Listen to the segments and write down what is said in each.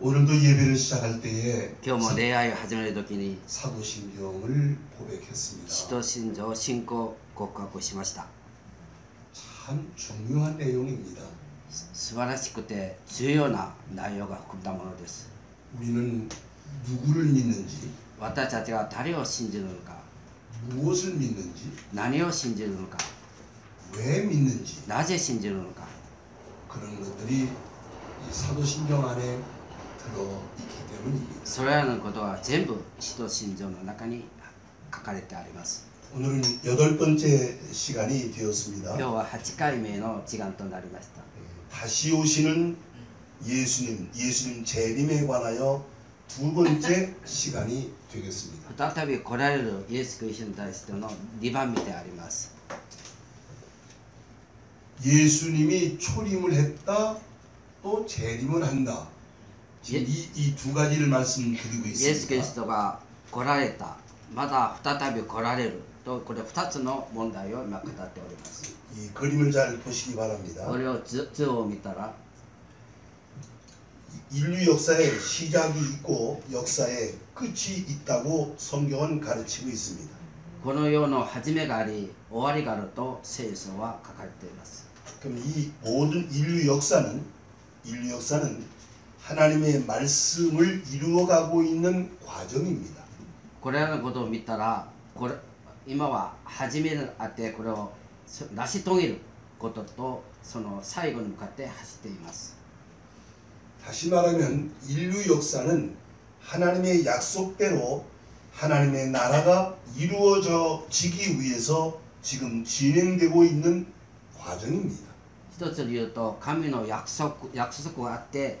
오늘도 예배를 시작할 때에 今日も礼拝を始める時に 사도신경을 고백했습니다. 使徒信条信仰告白をしました 참 중요한 내용입니다. 素晴らしくて重要な内容が含んだものです 우리는 누구를 믿는지, 私たちが誰を信じるのか 무엇을 믿는지, 何を信じるのか 왜 믿는지 なぜ信じるのか 그런 것들이 이 사도신경 안에 それらのことは全部使徒信条の中に書かれてあります 오늘은 여덟 번째 시간이 되었습니다. 今日は8回目の時間となりました 다시 오시는 예수님, 예수님 재림에 관하여 두 번째 시간이 되겠습니다. 再び来られるイエス・クリストに対しての2番目であります 예수님이 초림을 했다, 또 재림을 한다. 지금 예. 이 두 가지를 말씀드리고 イエス・キリ 있습니다. ストが来られたまだ再び来られるとこれ2つの問題を今語っております 이 그림을 잘 보시기 바랍니다. これを図図を見たら 인류 역사에 시작이 있고 역사에 끝이 있다고 성경은 가르치고 있습니다. この世の始めがあり終わりがあると聖書は書かれています 그럼 이 모든 인류 역사는 인류 역사는 하나님의 말씀을 이루어가고 있는 과정입니다. これらのことを見たらこれ今は始めがあってこれをそ成し遂げることとその最後に向かって走っています 다시 말하면 인류 역사는 하나님의 약속대로 하나님의 나라가 이루어지기 위해서 지금 진행되고 있는 과정입니다. 一つ言うと神の約束約束があって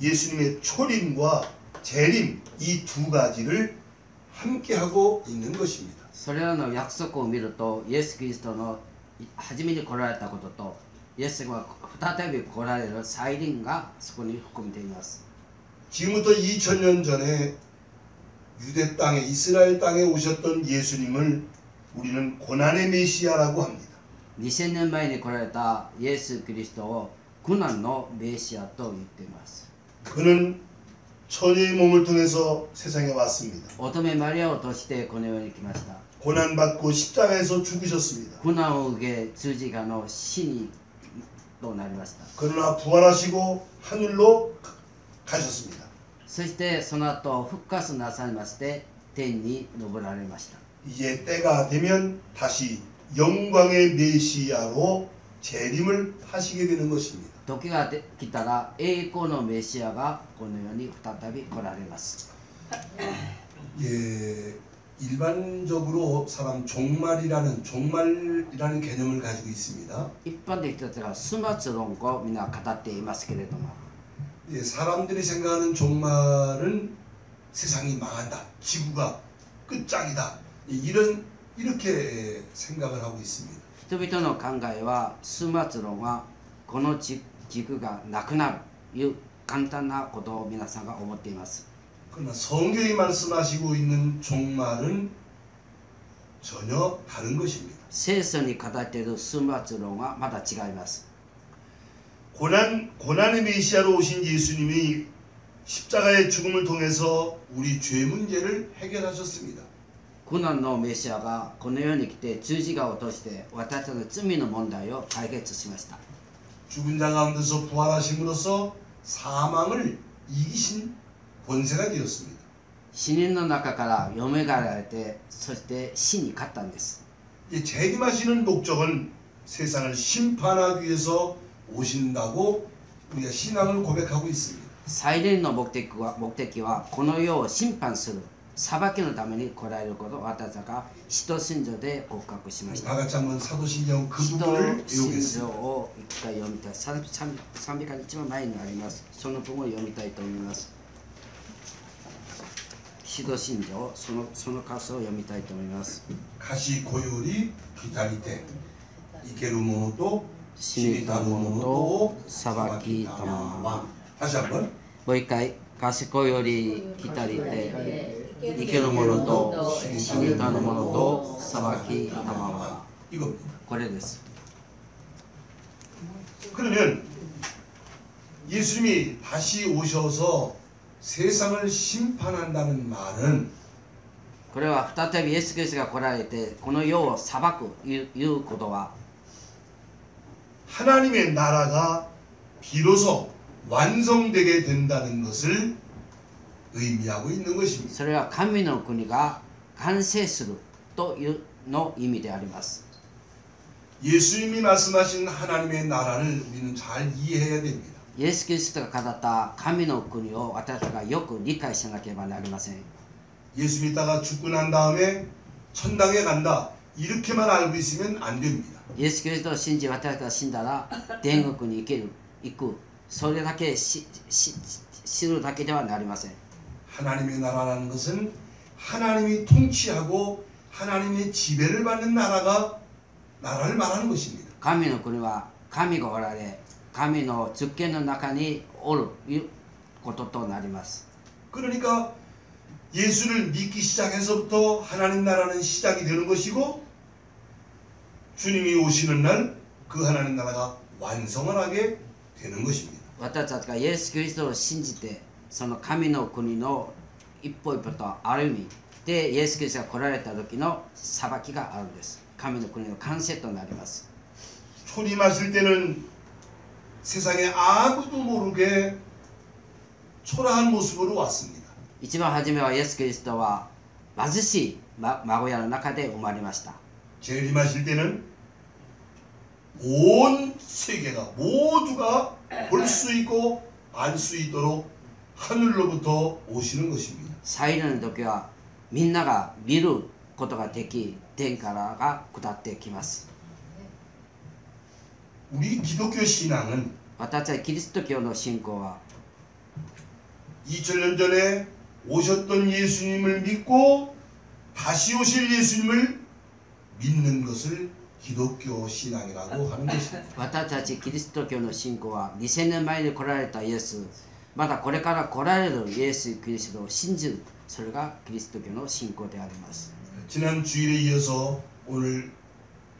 예수님의 초림과 재림 이 두 가지를 함께 하고 있는 것입니다. それらの約束を見るとイエス・キリストの初めに来られたこととイエスが再び来られる再臨がそこに含んでいます 지금부터 2000년 전에 유대 땅에 이스라엘 땅에 오셨던 예수님을 우리는 고난의 메시아라고 합니다. 2000年前に来られたイエス・キリストを苦難のメシアと言っています 그는 처녀의 몸을 통해서 세상에 왔습니다. 乙女マリアを通してこの世に来ました 고난받고 십자가에서 죽으셨습니다. 苦難を受け十字架の死にとなりました 그러나 부활하시고 하늘로 가셨습니다. そしてその後復活なさいまして天に昇られました 이제 때가 되면 다시 영광의 메시아로 재림을 하시게 되는 것입니다. 時がで来たら栄光のメシアがこの世に再び来られます 예, 일반적으로 사람 종말이라는 종말이라는 개념을 가지고 있습니다. 一般的人たちが末末論をみんな語っていますけれども 예, 사람들이 생각하는 종말은 세상이 망한다, 지구가 끝장이다 이런 이렇게 생각을 하고 있습니다. 人々の考えは末末論はこの地 軸がなくなるという簡単なことを皆さんが思っています 그러나 성경이 말씀하시고 있는 종말은 전혀 다른 것입니다. 聖書に語っている末末論はまだ違います 고난 고난의 메시아로 오신 예수님이 십자가의 죽음을 통해서 우리 죄 문제를 해결하셨습니다. 苦難のメシアがこの世に来て十字架を通して私たちの罪の問題を解決しました 죽은 자 가운데서 부활하심으로써 사망을 이기신 권세가 되었습니다. 死人の中から蘇られてそして死に勝ったんです 이 재림하시는 목적은 세상을 심판하기 위해서 오신다고 우리가 신앙을 고백하고 있습니다. 再臨の目的は目的はこの世を審判する 裁きのために来られること私が使徒信条で告白しました。使徒信条を一回読みたい。300回一番前にあります。その文を読みたいと思います。使徒信条そのその箇所を読みたいと思います。賢いより左手、生けるものと死にた者ものと裁きたまわ。もう一回。賢いより来たりて生ける者と死にたる者と裁きたまは 이겁니다. これです 그러면 예수님이 다시 오셔서 세상을 심판한다는 말은 これは再びイエス・キリストが来られてこの世を裁くいういうことは 하나님의 나라가 비로소 완성되게 된다는 것을 의미하고 있는 것입니다. それは神の国が完成するというの意味であります 예수님이 말씀하신 하나님의 나라를 우리는 잘 이해해야 됩니다. イエス・キリストが語った神の国を私たちがよく理解しなければなりません 예수 믿다가 죽고 난 다음에 천당에 간다 이렇게만 알고 있으면 안 됩니다. イエス・キリストを信じ私たちが死んだら天国に行ける行く それだけしし知るだけではなりません 하나님의 나라라는 것은 하나님이 통치하고 하나님의 지배를 받는 나라가 나라를 말하는 것입니다. 神の国は神がおられ神の実権の中におるいうこととなります 그러니까 예수를 믿기 시작해서부터 하나님 나라는 시작이 되는 것이고 주님이 오시는 날 그 하나님 나라가 완성을 하게 되는 것입니다. 私たちがイエス・キリストを信じてその神の国の一歩一歩と歩みでイエス・キリストが来られた時の裁きがあるんです神の国の完成となります 초림하실 때는 세상에 아무도 모르게 초라한 모습으로 왔습니다. 一番初めはイエス・キリストは貧しいま孫屋の中で生まれました 재림하실 때는 온 세계가 모두가 볼 수 있고 알 수 있도록 하늘로부터 오시는 것입니다. 再臨の時はみんなが見ることができ天からが下ってきます 우리 기독교 신앙은 私たちキリスト教の信仰は 2000년 전에 오셨던 예수님을 믿고 다시 오실 예수님을 믿는 것을 기독교 신앙이라고 하는 것입니다. 私たちキリスト教の信仰は2000年前に来られたイエスまたこれから来られるイエス・キリストを信じるそれがキリスト教の信仰であります 지난 주일에 이어서 오늘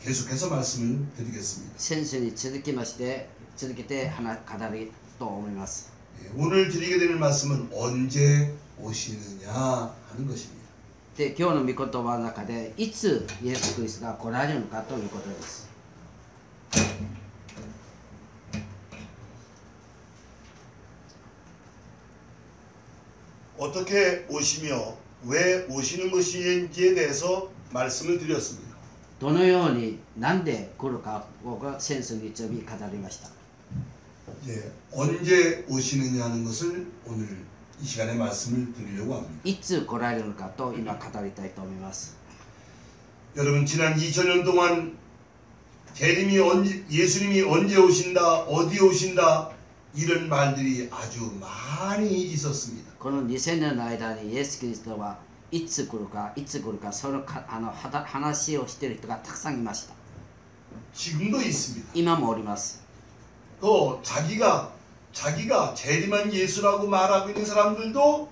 계속해서 말씀을 드리겠습니다. 先生に続きまして続けて話語りと思います 예, 오늘 드리게 되는 말씀은 언제 오시느냐 하는 것입니다. で今日の御言葉の中でいつイエス・キリストが来られるのかということです 어떻게 오시며 왜 오시는 것인지에 대해서 말씀을 드렸습니다. どのように何で来るかを先生に一び語りました 예, 언제 오시느냐는 것을 오늘 이 시간에 말씀을 드리려고 합니다. いつ来られるのかと今語りたいと思います 여러분 지난 2000년 동안 재림이 언제 예수님이 언제 오신다 어디 오신다 이런 말들이 아주 많이 있었습니다. この2000年の間にイエス・キリストはいつ来るかいつ来るかそのかあのはた話をしている人がたくさんいました 지금도 있습니다. 今もおります 또 자기가 자기가 재림한 예수라고 말하고 있는 사람들도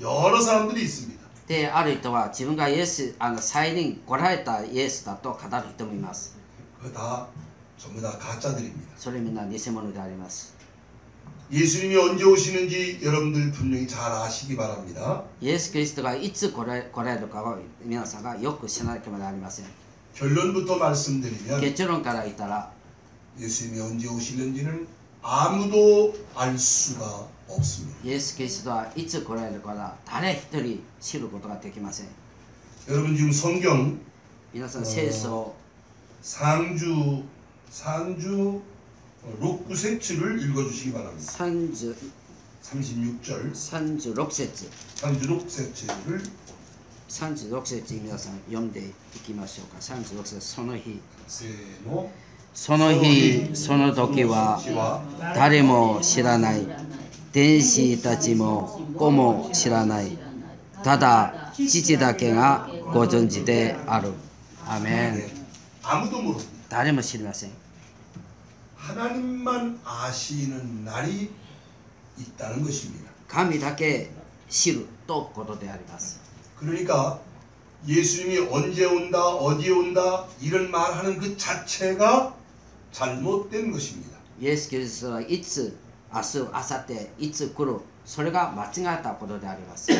여러 사람들이 있습니다. である人は自分がイエスあの再臨来られたイエスだと語る人もいます 그거 다 전부 다 가짜들입니다. それみんな偽物であります 예수님이 언제 오시는지 여러분들 분명히 잘 아시기 바랍니다. イエス・キリストがいつ来られ来られるかを皆さんがよく知らなければなりません 결론부터 말씀드리면 結論から言ったら 예수님이 언제 오시는지는 아무도 알 수가 없습니다. 예수 그리스도와 이츠 고라일과라 단의 히터리 시루 고도가 되기마세. 여러분 지금 성경 이나선 어, 세서 상주 상주 어, 록구세츠를 읽어주시기 바랍니다. 산주 36절 산주 록세츠 산주 록세츠를 산주 록세츠입니다. 영대 읽기 마시오까 산주 록세츠 선어히 세노 その日その時は 시와 誰も知らない天使たちも子も知らない ただ父だけがご存知であるアメン 네. 아무도 모릅니다. 誰も知りません 하나님만 아시는 날이 있다는 것입니다. 神だけ知るとことであります 그러니까 예수님이 언제 온다, 어디에 온다 이런 말하는 그 자체가 잘못된 것입니다. 예수께서 이츠 아스 아사테 이츠 그루 소리가 마찬가다 보도되 아리마스.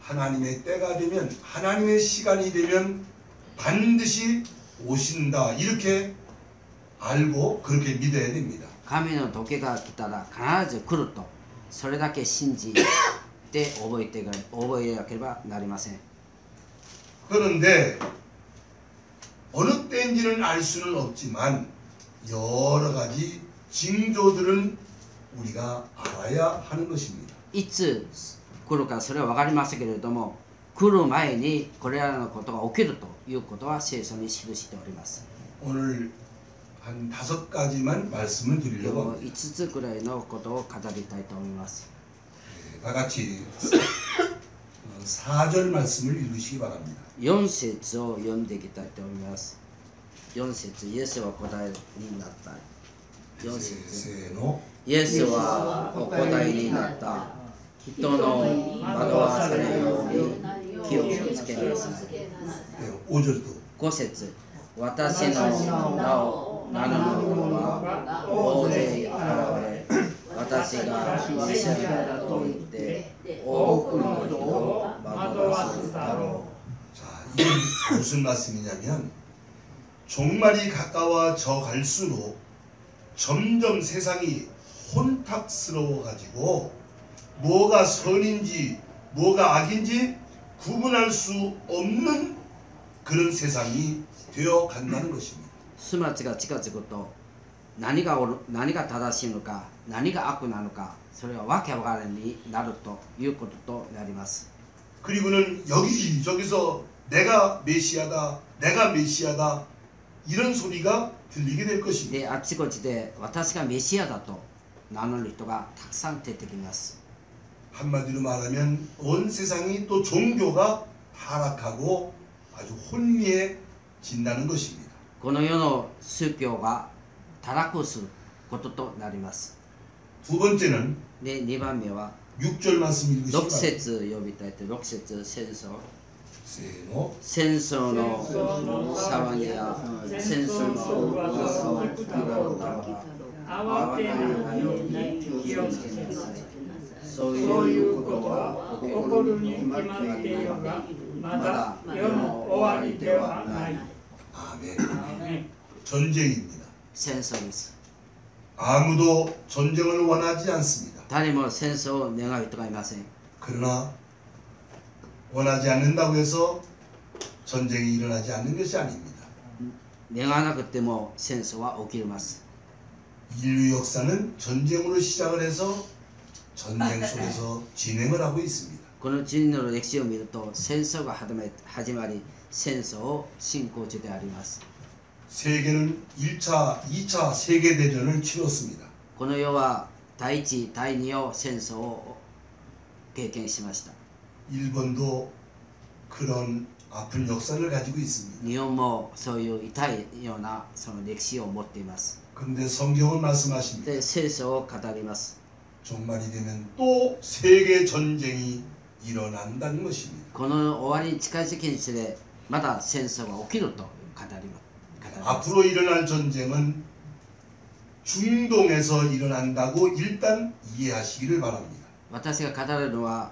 하나님의 때가 되면 하나님의 시간이 되면 반드시 오신다 이렇게 알고 그렇게 믿어야 됩니다. 가면은 도깨가 기타라 가나즈 그루또 소리다케 신지 때 오버이 때가 오버이야 결바 나리마세. 그런데 어느 때인지는 알 수는 없지만 여러 가지 징조들은 우리가 알아야 하는 것입니다. いつ来るかそれは分かりませんけれども来る前にこれらのことが起きるということは聖書に記しております 오늘 한 다섯 가지만 말씀을 今日 드리려고 5 합니다. つくらいのことを語りたいと思います 네, 다 같이 4절 말씀을 읽으시기 바랍니다. 4節を読んでいきたいと思います4節イエスは答えになった4 세, 節 세노 イエスはお答えになった人の惑わされるように気をつけなさい 네, 5절도 5節私の名を名乗る者は大勢現れ私がメシアだと言って 무슨 말씀이냐면 종말이 가까워져 갈수록 점점 세상이 혼탁스러워 가지고 뭐가 선인지 뭐가 악인지 구분할 수 없는 그런 세상이 되어 간다는 것입니다. う始末が近づくと何がおる何が正しいのか何が悪なのかそれはわけわからんになるということとなります 그리고는 여기저기서 내가 메시아다, 내가 메시아다 이런 소리가 들리게 될 것입니다. であちこちで私がメシアだと名乗る人がたくさん出てきます 한마디로 말하면 온 세상이 또 종교가 타락하고 아주 혼미해진다는 것입니다. この世の宗教が堕落することとなります 두 번째는 で2番目は 6절 말씀 읽으시기 6 바랍니다. 節呼びたいと6節戦争 세노 戦争の騒ぎや戦争の噂を聞きながら慌てないように気をつけなさい。そうそういいううこととこはは起起ここるるに決に決ままっいるってているがが、ままだだ世の終わりではない。 아멘. ね 전쟁입니다. 戦争です 아무도 전쟁을 원하지 않습니다. 誰も戦争を願う人がいません 그러나 원하지 않는다고 해서 전쟁이 일어나지 않는 것이 아닙니다. 願わなくても戦争は起きます 인류 역사는 전쟁으로 시작을 해서 전쟁 속에서 진행을 하고 있습니다. この人類の歴史を見ると戦争が始まり始まり戦争を進行中であります 세계는 1차, 2차 세계대전을 치렀습니다. この世は第一第二を戦争を経験しました 일본도 그런 아픈 역사를 가지고 있습니다. 日本もそういう痛いようなその歴史を持っています 그런데 성경은 말씀하십니다. で聖書を語ります 종말이 되면 또 세계 전쟁이 일어난다는 것입니다. この終わりに近づきにつれまだ戦争が起きると語ります語ります 앞으로 일어날 전쟁은 중동에서 일어난다고 일단 이해하시기를 바랍니다. 私が語るのは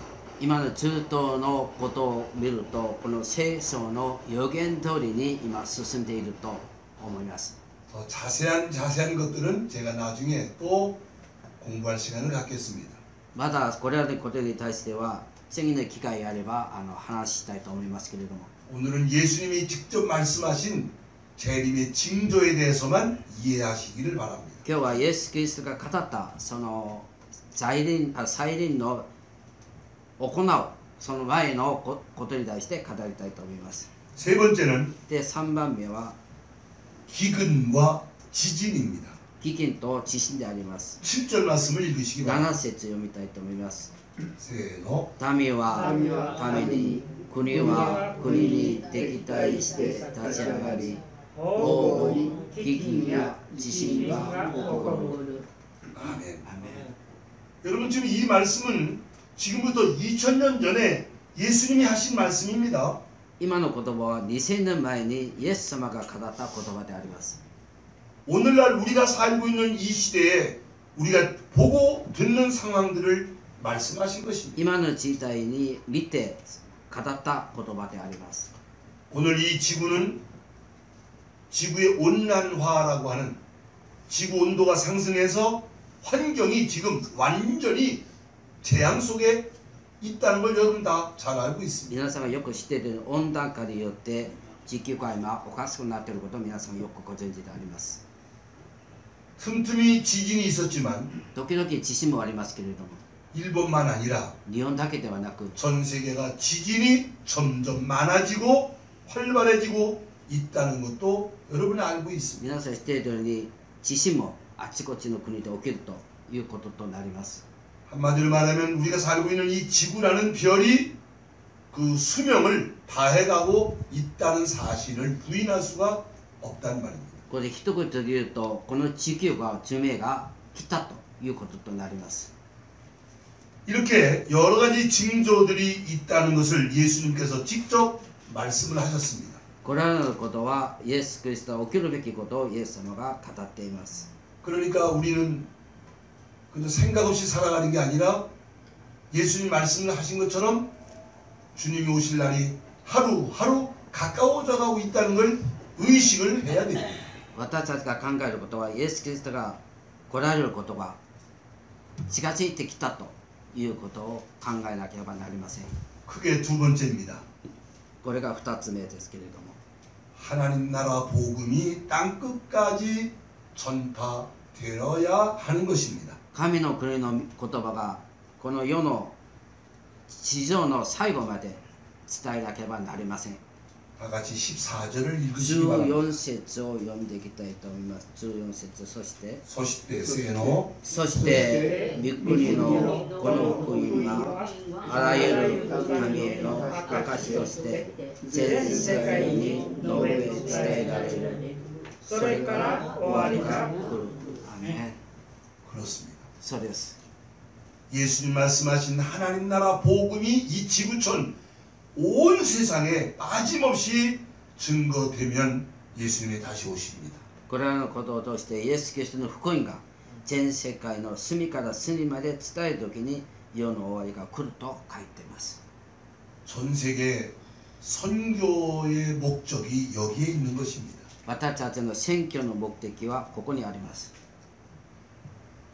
今の中東のことを見るとこの聖書の予言通りに今進んでいると思います 더 자세한 자세한 것들은 제가 나중에 또 공부할 시간을 갖겠습니다. まだこれらのことに対しては 次の機会があればあの話したいと思いますけれども 오늘은 예수님이 직접 말씀하신 재림의 징조에 대해서만 이해하시기를 바랍니다. 今日はイエス・キリストが語ったその再臨あ再臨の 行うその前のこことに対して語りたいと思います 세 번째는 で3番目は 기근과 지진입니다. 飢饉と地震であります 7절 말씀을 읽으시기 바랍니다. 7節読みたいと思います 세노 民は民は民に国は国に敵対して立ち上がり大いに飢饉や地震が起こる 아멘. アメン 여러분 지금 이 말씀은 지금부터 2000년 전에 예수님이 하신 말씀입니다. 今の言葉は2000年前にイエス様が語った言葉であります 오늘날 우리가 살고 있는 이 시대에 우리가 보고 듣는 상황들을 말씀하신 것입니다. 今の時代に見て語った言葉であります 오늘 이 지구는 지구의 온난화라고 하는 지구 온도가 상승해서 환경이 지금 완전히 재앙 속에 있다는 걸 여러분 다 잘 알고 있습니다. 皆さんがよく知っている温暖化によって地球が今おかしくなっていることを皆さんよくご存知であります 틈틈이 지진이 있었지만 時々地震もありますけれども 일본만 아니라 日本だけではなく 전 세계가 지진이 점점 많아지고 활발해지고 있다는 것도 여러분이 알고 있습니다. 皆さん知っているように地震もあちこちの国で起きるということとなります 한마디로 말하면 우리가 살고 있는 이 지구라는 별이 그 수명을 다해가고 있다는 사실을 부인할 수가 없단 말입니다. これで一言で言うとこの地球が寿命が来たということとなります 이렇게 여러 가지 징조들이 있다는 것을 예수님께서 직접 말씀을 하셨습니다. これらのことはイエス・キリストは起きるべきことをイエス様が語っています 그러니까 우리는 그저 생각 없이 살아가는 게 아니라 예수님 말씀을 하신 것처럼 주님이 오실 날이 하루하루 가까워져 가고 있다는 걸 의식을 해야 됩니다. 私たちが考えることはイエス・キリストが来られることが近づいてきたということを考えなければなりません 크게 두 번째입니다. これが2つ目ですけれども 하나님 나라 복음이 땅 끝까지 전파되어야 하는 것입니다. 神の国の言葉がこの世の地上の最後まで伝えなければなりません。14節を読んでいきたいと思います。14節そして、そして聖の、そして、御国のこの福音があらゆる神への証として、全世界に述べ伝えられる。それから終わりが来る。アメン。そうです 예수님 말씀하신 하나님 나라 복음이 이 지구촌 온 세상에 빠짐없이 증거되면 예수님이 다시 오십니다. これらのことを通してイエス・キリストの福音が全世界の隅から隅まで伝える時に世の終わりが来ると書いています 전 세계 선교의 목적이 여기에 있는 것입니다. 私たちの選挙の目的はここにあります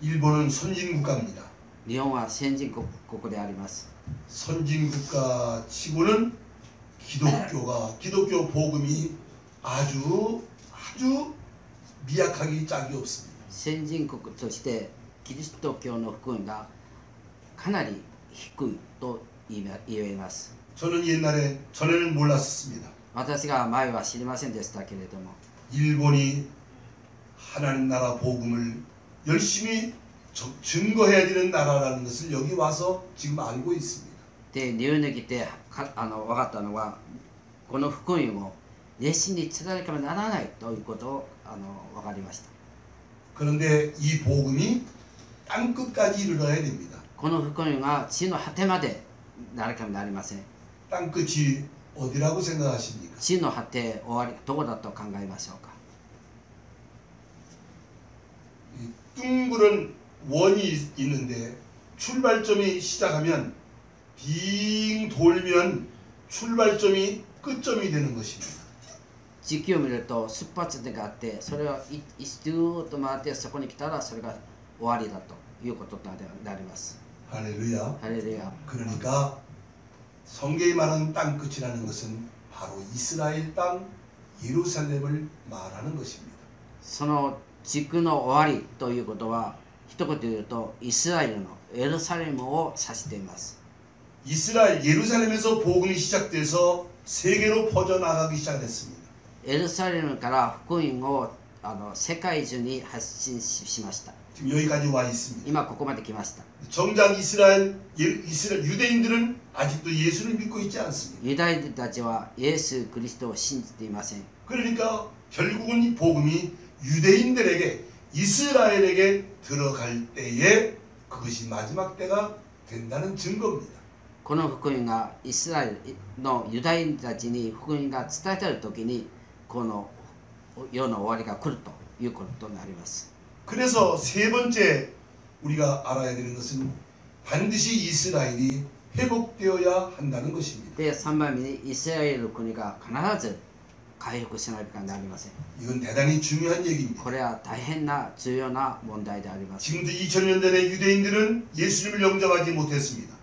일본은 선진국가입니다. 日本は先進国国であります 선진국가 치고는 기독교가 기독교 복음이 아주 아주 미약하기 짝이 없습니다. 先進国としてキリスト教の福音がかなり低いと言え言えます 저는 옛날에 전에는 몰랐습니다. 私が前は知りませんでしたけれども 일본이 하나님 나라 복음을 열심히 저- 증거해야 되는 나라라는 것을 여기 와서 지금 알고 있습니다. で日本に来てかあの分かったのはこの福音を熱心に伝えなければならないということをあの分かりました 그런데 이 복음이 땅 끝까지 이르러야 됩니다. この福音が地の果てまでならなければなりません 땅 끝이 어디라고 생각하십니까? 地の果て終わりどこだと考えましょうか 둥그런 원이 있는데 출발점이 시작하면 빙 돌면 출발점이 끝점이 되는 것입니다. 地球を見ると出発点があってそれをいいずーっと回ってそこに来たらそれが終わりだということとなります 할렐루야. ハレルヤ 그러니까 성경이 말하는 땅 끝이라는 것은 바로 이스라엘 땅 예루살렘을 말하는 것입니다. その 軸の終わりということは一言で言うとイスラエルのエルサレムを指しています 이스라엘 예루살렘에서 복음이 시작돼서 세계로 퍼져나가기 시작했습니다. エルサレムから福音をあの世界中に発信ししました 지금 여기까지 와 있습니다. 今ここまで来ました 정작 이스라엘 예- 이스라엘 유대인들은 아직도 예수를 믿고 있지 않습니다. ユダヤ人たちはイエス・クリストを信じていません 그러니까 결국은 이 복음이 유대인들에게 이스라엘에게 들어갈 때에 그것이 마지막 때가 된다는 증거입니다. この福音がイスラエルのユダヤ人たちに福音が伝えている時にこの世の終わりが来るということになります 그래서 세 번째 우리가 알아야 되는 것은 반드시 이스라엘이 회복되어야 한다는 것입니다. で3番目にイスラエルの国が必ず 回復しなければなりません 이건 대단히 중요한 얘기입니다. これは大変な重要な問題であります 지금도 2000년 전에 유대인들은 예수님을 영접하지 못했습니다.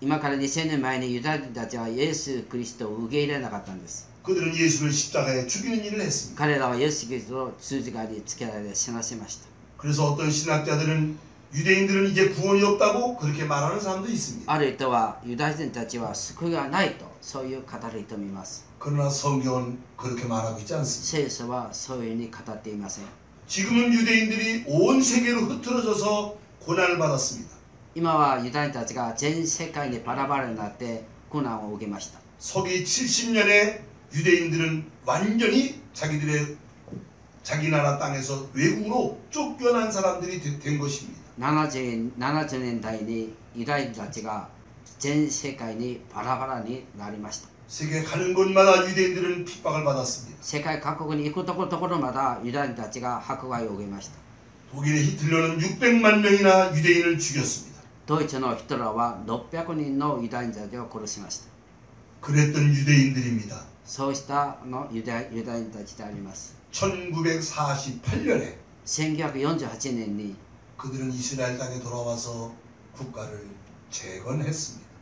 今から2000年前にユダヤ人たちはイエス・クリストを受け入れなかったんです 그들은 예수를 십자가에 죽이는 일을 했습니다. 彼らはイエス・キリストを十字架につけられて死なせました 그래서 어떤 신학자들은 유대인들은 이제 구원이 없다고 그렇게 말하는 사람도 있습니다. ある人はユダヤ人たちは救いがないと そういう語る人もいます 그러나 성경은 그렇게 말하고 있지 않습니다. 聖書はそういうふうに語っていません 지금은 유대인들이 온 세계로 흐트러져서 고난을 받았습니다. 今はユダヤ人たちが全世界にバラバラになって苦難を受けました 서기 70년에 유대인들은 완전히 자기들의 자기 나라 땅에서 외국으로 쫓겨난 사람들이 되- 된 것입니다. 70, 70年代にユダヤ人たちが 全世界にバラバラになりました 세계 가는 곳마다 유대인들은 핍박을 받았습니다. 世界各国に行くところどころまだユダヤ人たちが迫害を受けました 독일의 히틀러는 600만 명이나 유대인을 죽였습니다. ドイツのヒトラーは600人のユダヤ人たちを殺しました 그랬던 유대인들입니다. そうしたのユダヤユダヤ人たちであります 1948년에 1948年に 그들은 이스라엘 땅에 돌아와서 국가를 재건했습니다.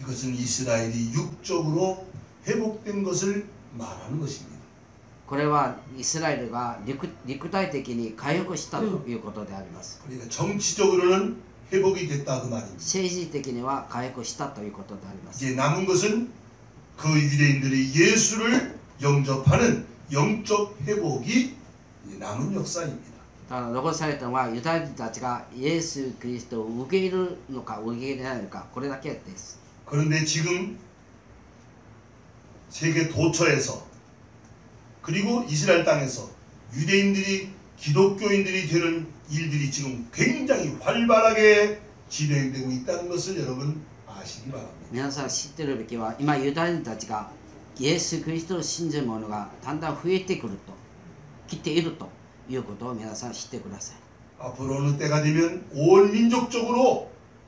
이것은 이스라엘이 육적으로 회복된 것을 말하는 것입니다. これはイスラエルが肉肉体的に回復したということであります、 그러니까 정치적으로는 회복이 됐다 그 말입니다. 政治的には回復したということであります 이제 남은 것은 그 유대인들이 예수를 영접하는 영적 회복이 이제 남은 역사입니다. だから残されたのはユダヤ人たちがイエス・キリストを受け入れるのか受け入れないのかこれだけです 그런데 지금 세계 도처에서 그리고 이스라엘 땅에서 유대인들이 기독교인들이 되는 일들이 지금 굉장히 활발하게 진행되고 있다는 것을 여러분 아시기 바랍니다. 皆さん知ってるべきは今ユダヤ人たちがイエス・キリストを信じる者がだんだん増えてくると来ているということを皆さん知ってください 앞으로 어느 때가 되면 온 민족적으로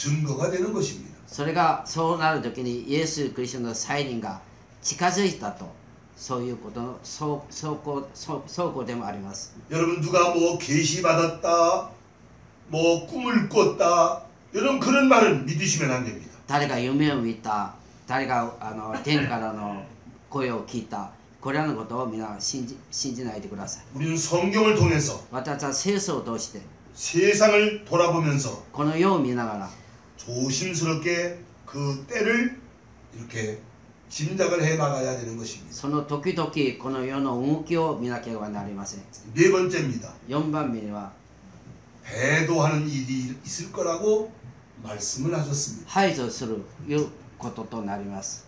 증거가 되는 것입니다. それがそうなる時にイエス・キリストの再臨が近づいたとそういうことの証証拠証証拠でもあります 여러분 누가 뭐 계시 받았다, 뭐 꿈을 꿨다 이런 그런 말은 믿으시면 안 됩니다. 誰が夢を見た誰があの天からの声を聞いたこれらのことを皆信じ信じないでください 우리는 성경을 통해서 私は聖書を通して 세상을 돌아보면서 この世を見ながら 조심스럽게 그 때를 이렇게 짐작을 해 나가야 되는 것입니다. その時々この世の動きを見なければなりません 네 번째입니다. 4番目には 배도하는 일이 있을 거라고 말씀을 하셨습니다. 排除するいうこととなります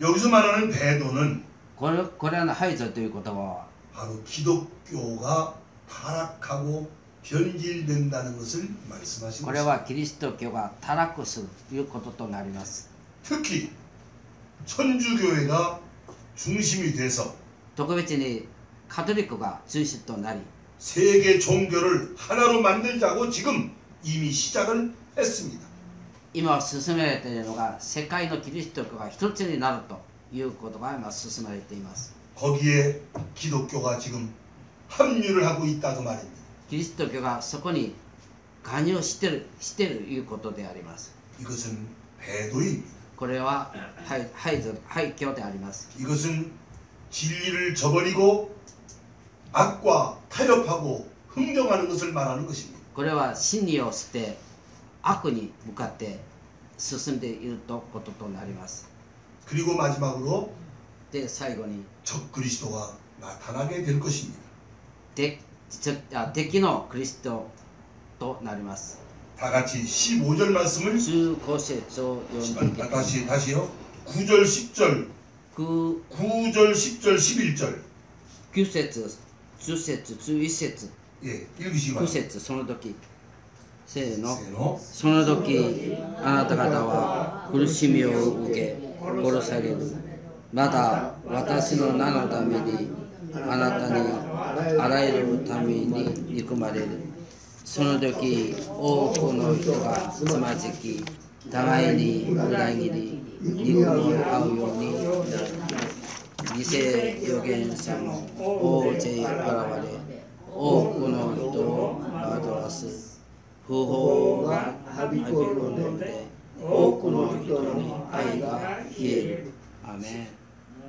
여기서 말하는 배도는 これこれらの排除という言葉は 바로 기독교가 타락하고 변질된다는 것을 말씀하신 これ 것입니다. はキリスト教が堕落するということとなります 특히 천주교회가 중심이 돼서 特別にカトリックが中心となり 세계 종교를 하나로 만들자고 지금 이미 시작을 했습니다. 今進められているのが世界のキリスト教が一つになるということが今進められています 거기에 기독교가 지금 합류를 하고 있다고 말입니다. キリスト教がそこに加入してるしてるいうことであります 이것은 배도입니다. これは排排除廃墟であります 이것은 진리를 저버리고 악과 타협하고 흥정하는 것을 말하는 것입니다. これは真理を捨て悪に向かって進んでいるとこととなります 그리고 마지막으로 で最後に 적 그리스도가 나타나게 될 것입니다. 敵ちょあ 敵のキリストとなります 다 같이 15절 말씀을 15節を読んでいき 아, ます 다시 다시요. 9절 10절 9 9절 10절 11절 9節10節11節 예 읽으시기 9 바랍니다. 節その時せーの 세노 その時あなた方は苦しみを受け殺されるまた私の名のためにあなたに あらゆるために憎まれるその時多くの人がつまずき互いに裏切り憎み合うようになる偽預言者も大勢現れ多くの人を惑わす不法がはびこるので多くの人に愛が消える。アメ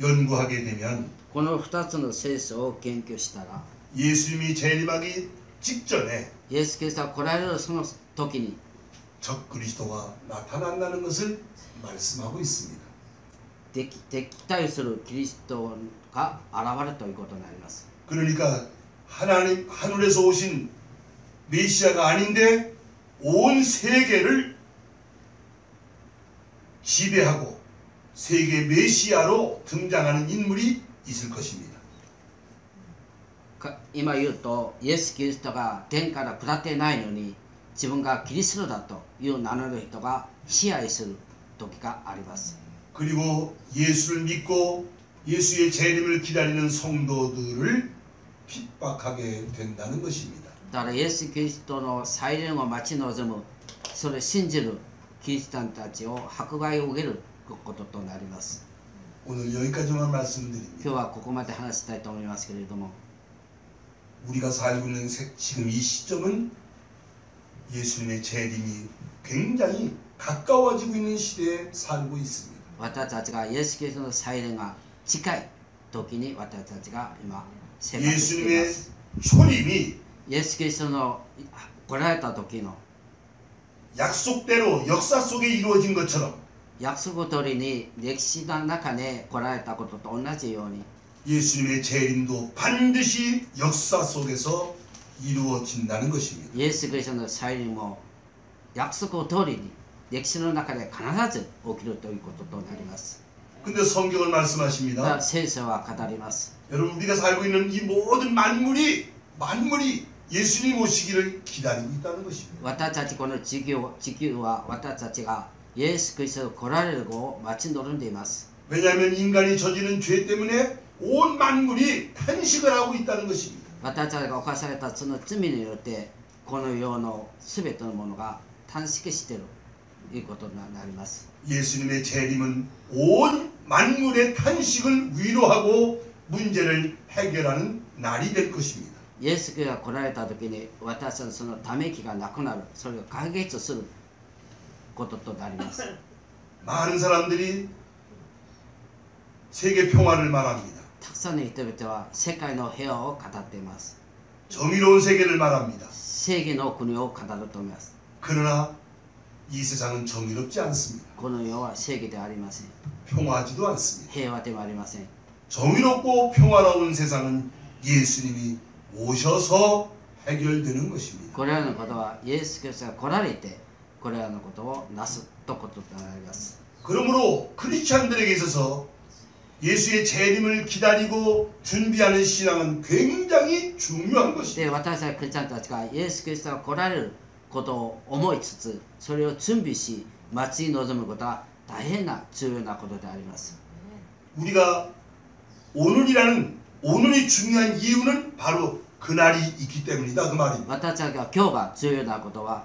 연구하게 되면 この2つの聖書を研究したら 예수님이 재림하기 직전에 イエス・キリストが来られるその時に 적 그리스도가 나타난다는 것을 말씀하고 있습니다. 敵敵対するキリストが現れるということになります 그러니까 하나님 하늘에서 오신 메시아가 아닌데 온 세계를 지배하고 세계 메시아로 등장하는 인물이 있을 것입니다. か今言うとイエス・キリストが天から下ってないのに自分がキリストだという名乗る人が支配する時があります 그리고 예수를 믿고 예수의 재림을 기다리는 성도들을 핍박하게 된다는 것입니다. だからイエス・キリストの再臨を待ち望むそれを信じるキリストたちを迫害を受ける こととなります 오늘 여기까지만 말씀드립니다. 今日はここまで話したいと思いますけれども 우리가 살고 있는 세- 지금 이 시점은 예수님의 재림이 굉장히 가까워지고 있는 시대에 살고 있습니다. 私たちがイエス・キリストの再臨が近い時に私たちが今生活していま 예수님의 す 초림이 イエス・キリストの来られた時の 약속대로 역사 속에 이루어진 것처럼 約束通りに歴史の中で来られたことと同じように 예수님의 재림도 반드시 역사 속에서 이루어진다는 것입니다. イエス・キリストの再臨も約束通りに歴史の中で必ず起きるということとなります 근데 성경은 だから 말씀하십니다. 聖書は語ります 여러분 우리가 살고 있는 이 모든 만물이 만물이 예수님 오시기를 기다리고 있다는 것입니다. 私たちこの地球地球は私たちが イエス・キリストが来られるのを待ち望んでいます 왜냐하면 인간이 저지른 죄 때문에 온 만물이 탄식을 하고 있다는 것입니다. 私たちが犯されたその罪によってこの世の全てのものが短縮している いうことになります 예수님의 재림은 온 만물의 탄식을 위로하고 문제를 해결하는 날이 될 것입니다. イエス・キリストが来られた時に私たちのそのため息がなくなるそれを解決する こととなります 많은 사람들이 세계 평화를 말합니다. たくさんの人々は世界の平和を語っています 정의로운 세계를 말합니다. 正義の国を語ると思います 그러나 이 세상은 정의롭지 않습니다. この世は正義ではありません 평화하지도 않습니다. 平和でもありません 정의롭고 평화로운 세상은 예수님이 오셔서 해결되는 것입니다. これらのことはイエス・キリストが来られて これらのことをなすとこととなります 그러므로 크리스찬들에게 있어서 예수의 재림을 기다리고 준비하는 신앙은 굉장히 중요한 것입니다. で私たちクリスチャンたちがイエス・キリストが来られることを思いつつそれを準備し待ち望むことは大変な重要なことであります 우리가 오늘이라는 오늘이 중요한 이유는 바로 그날이 있기 때문이다 그 말입니다. 私たちが今日が重要なことは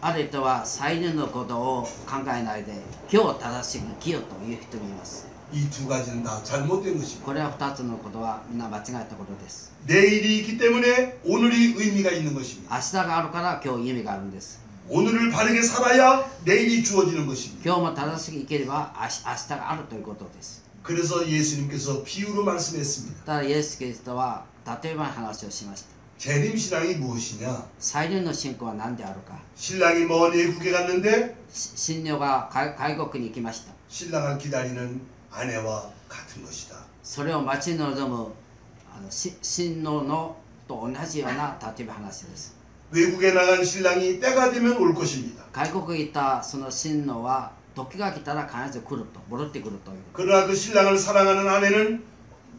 ある人は再臨のことを考えないで今日を正しく生きようという人もいます 이 두 가지는 다 잘못된 것입니다. これは2つのことはみんな間違ったことです 내일이 있기 때문에 오늘이 의미가 있는 것입니다. 明日があるから今日意味があるんです 오늘을 바르게 살아야 내일이 주어지는 것입니다. 今日も正しく生きれば明日明日があるということです 그래서 예수님께서 비유로 말씀했습니다. ただイエス・キリストは例えばの話をしました 재림신앙이 무엇이냐? 사일리노 신고가 난데 아까 신랑이 먼 외국에 갔는데 신녀가 갈고끈이 이기마시다. 신랑을 기다리는 아내와 같은 것이다. 서로 마치는 점은 아, 신노노 또 온하지요나 다티비 하나스. 외국에 나간 신랑이 때가 되면 올 것입니다. 외국에 있다 그 신노와 도끼가 기다라 가야지 그룹도 모르띠 그룹도. 그러나 그 신랑을 사랑하는 아내는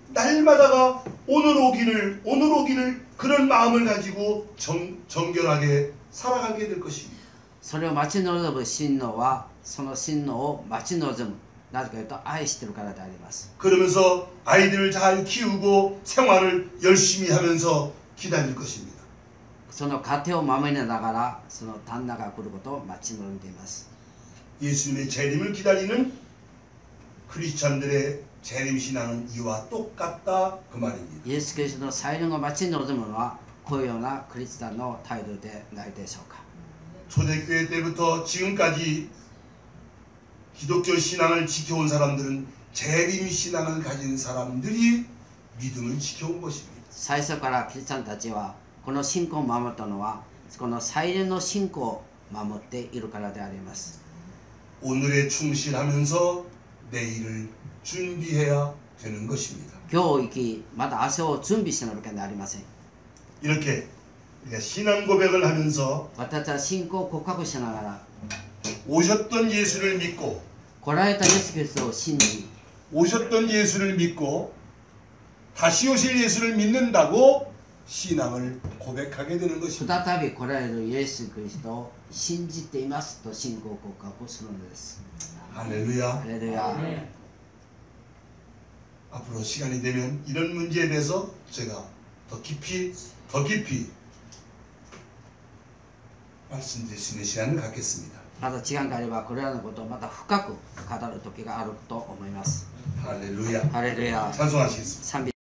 날마다가 오늘 오기를 오늘 오기를 그런 마음을 가지고 정, 정결하게 살아가게 될 것입니다. それを待ち望む新郎はその新郎を待ち望むなぜかというと愛してるからであります 그러면서 아이들을 잘 키우고 생활을 열심히 하면서 기다릴 것입니다. その家庭を守りながらその旦那が来ることを待ち望んでいます 예수님의 재림을 기다리는 크리스찬들의 재림 신앙은 이와 똑같다 그 말입니다. イエス・キリストの再臨を待ち望むのはこういうようなクリスチャンの態度でないでしょうか 초대교회 때부터 지금까지 기독교 신앙을 지켜온 사람들은 재림 신앙을 가진 사람들이 믿음을 지켜온 것입니다. 最初からクリスチャンたちはこの信仰を守ったのはこの再臨の信仰を守っているからであります 오늘에 충실하면서 내일을 준비해야 되는 것입니다. 교육이 마다 아세요 준비시는 게 나리마세. 이렇게 신앙 고백을 하면서 왔다자 신고 고하고 신앙하라. 오셨던 예수를 믿고 고라했다 예수께서 신이 오셨던 예수를 믿고 다시 오실 예수를 믿는다고 신앙을 고백하게 되는 것입니다. 다시 고라에도 예수 그리스도 신지 때이마스도 신고 고하고 선언했습니다. 할렐루야. ハレルヤ 앞으로 시간이 되면 이런 문제에 대해서 제가 더 깊이 더 깊이 말씀드릴 수 있는 시간을 갖겠습니다. また時間があればこれらのことをまた深く語る時があると思います 할렐루야. ハレルヤ 찬송하시겠습니다. 賛美